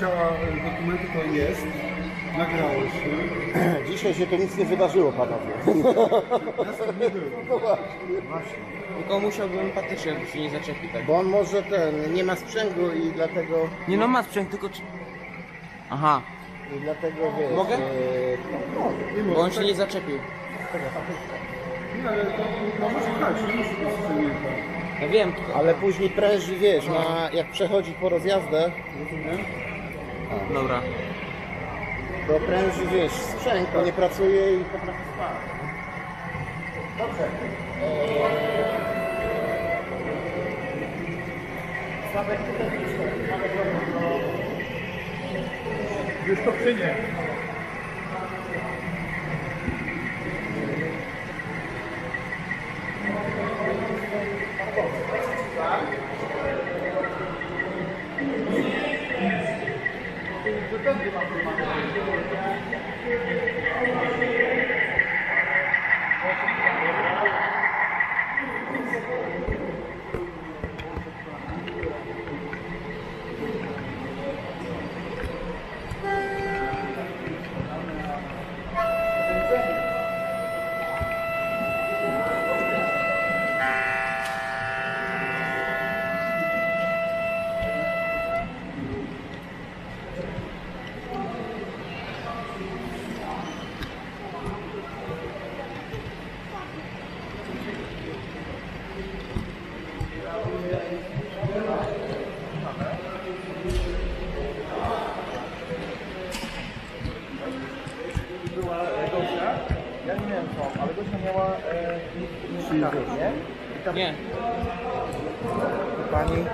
ciała e, dokumenty to jest. Nagrałeś się. Dzisiaj się to nic nie wydarzyło, panowie. Nie było. No właśnie. Właśnie. Tylko musiałbym patrzeć, żeby się nie zaczepił tak. Bo on może ten, nie ma sprzęgu i dlatego, Nie no, ma sprzęt, tylko. Aha, i dlatego wiesz... Mogę? e, Nie bo może. on się nie zaczepił. Nie, ale to możesz grać, nie musi być strzelięta. Ja wiem, tylko... Ale później pręży, wiesz, na, jak przechodzi po rozjazdę, Rozumiem? Dobra. to pręży, wiesz, sprzęg, to nie pracuje i potrafi spać. Dobrze. Sławek, tutaj Sławek, Już to przy nie. Była Gosia, ja nie miałem co, ale Gosia miała e, nie, nie? I tam Nie. pani,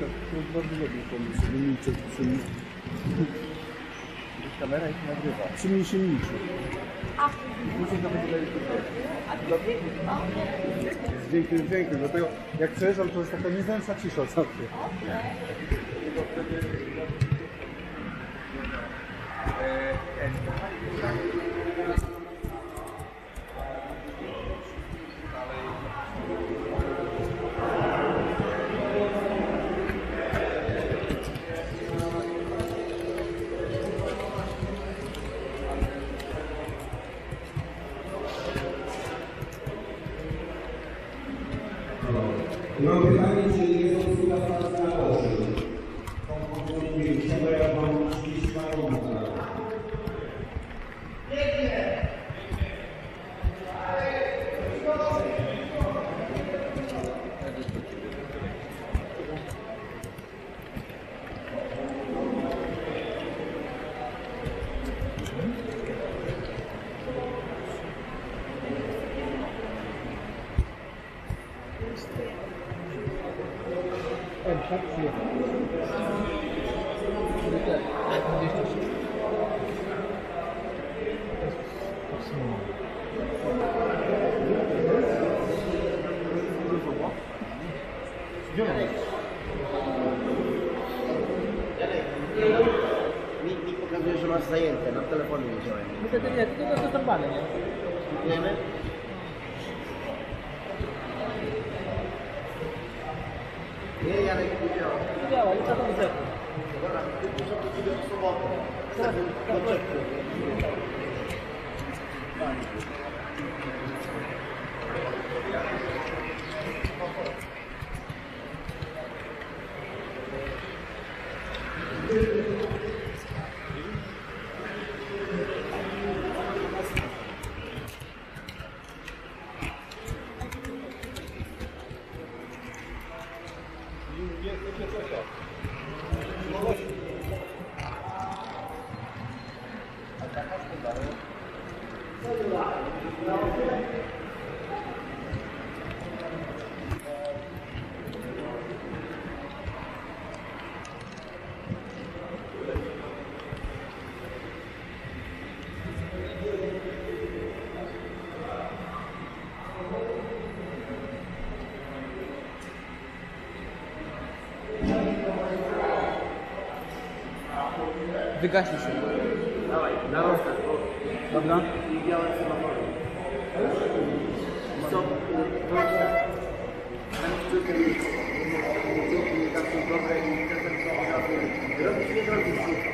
To bardzo dobry pomysł, milczeć przy mnie. jest kamera i się nagrywa. Przy mnie się milczy. Jest dźwięk, dlatego jak przejeżdżam, to jest taka niezręczna cisza zawsze. Mam Mikrofonunu söyleyin. Mikrofonunu söyleyin. Mikrofonunu söyleyin. Mikrofonunu söyleyin. Nie działa. Wtedy nie, to to jest normalne, nie? Wiemy? Nie, Janek nie działa. Działa, i co to widzę? Dobra, muszę to ciebie w sobotę. Tak, Do czeku. Wygaśnie się. Dawaj, na rozkaz. Dobra. I białe semafory. Co? To jest tak. Tam sztukę nie są dobre i ten co od razu robić nie robić.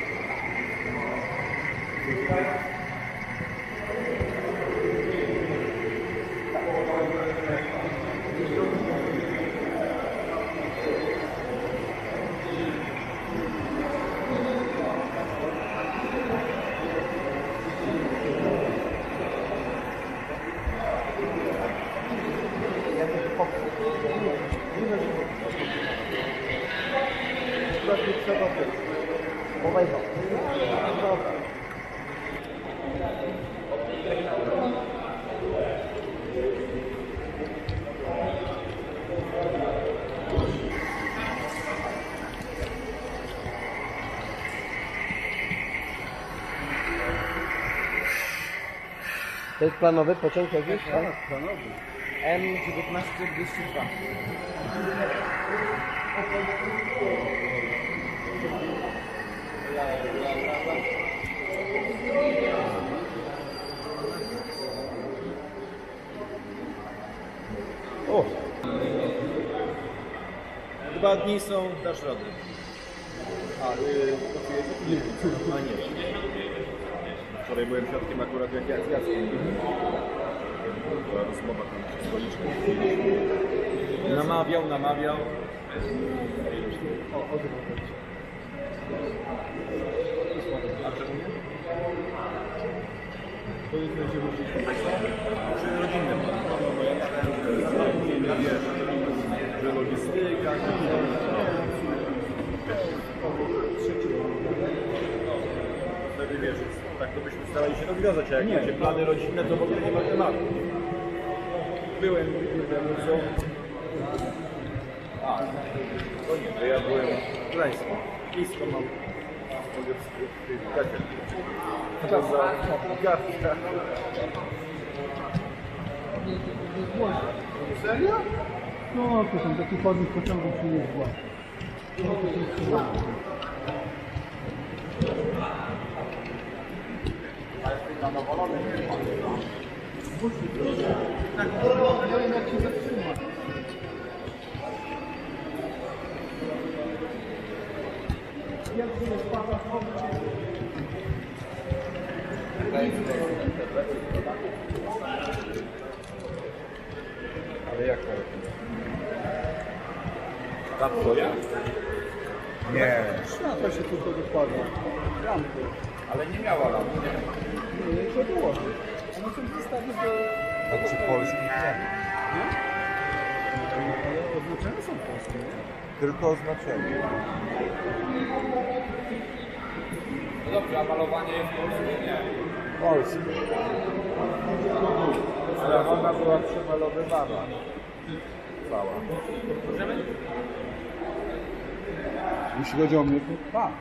Powejdą. To jest planowy pociąg jakiś? Tak, planowy. M19202. O, Dwa dni są, dasz radę. A, nie. A nie. Wczoraj byłem świadkiem akurat jak ja Była rozmowa tam przy stoliczku. Namawiał, namawiał. Czemu nie? To jest Przy rodzinnym. Że logistyka, Wtedy wiesz, tak to byśmy starali się rozwiązać, a jak nie. plany rodzinne, to w ogóle nie ma tematu. Byłem, byłem, co? A, to nie, to ja byłem Gdańsku. Blisko mam. To za gatka. Serio? No, to są taki chodnik pociągów się nie zgła. Nie wiem jak się zatrzyma. Ale jak to? Ta twoja? Nie. Szlaka się tylko dokładnie. Lampy. Ale nie miała lat. Nie, nie, to było. One są wystawić do... Znaczy polskich nie. Ale oznaczenia są polskie, nie? Tylko oznaczenie. Dobrze, a malowanie jest polskie? Nie. Polskie. Ale ona była przemalowywana. Cała. Jeśli chodzi o mnie, to tak.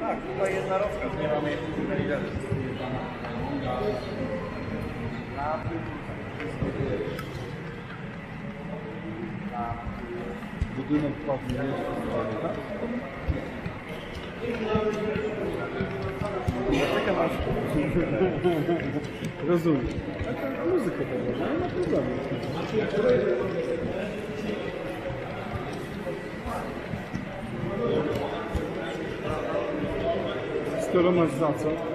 Tak, tutaj jedna rozkaz, nie mamy inteligentny. Budynek tak? Czekam aż Rozumiem. A muzykę podłożę, nie ma problemu. Skoro masz za co?